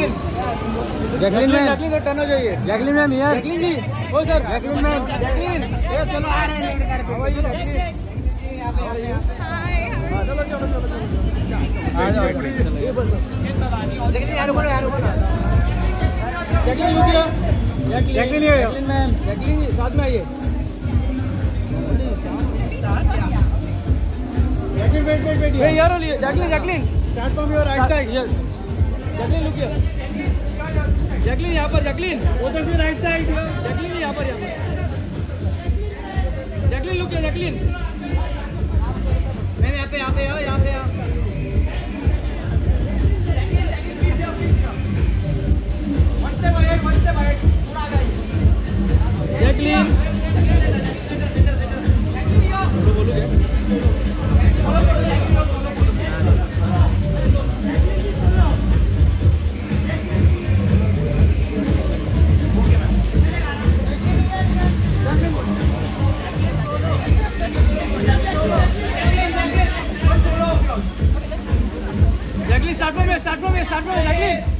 Jacqueline. Jacqueline ma'am. Jacqueline turn हो जाइए। Jacqueline ma'am here Jacqueline ji oh sir. Jacqueline ma'am. Jacqueline. ए चलो आ रहे हैं जैकलिन। हाँ, चलो चलो चलो चलो। आ जाओ जैकलिन यार बोलो यार बोलो जैकलिन हियर जैकलिन जैकलिन ये। Jacqueline ma'am. जैकलिन जी साथ में आइए। जैकलिन वेट वेट वेट ये यार। Jacqueline Jacqueline. Start from your right side Yes. Jacqueline look here Jacqueline यहाँ पर जगलीन उधर से राइट साइड जगलीन यहाँ पर यहाँ पर। Jacqueline look here Jacqueline start में स्टार्ट में स्टार्ट में जैकलिन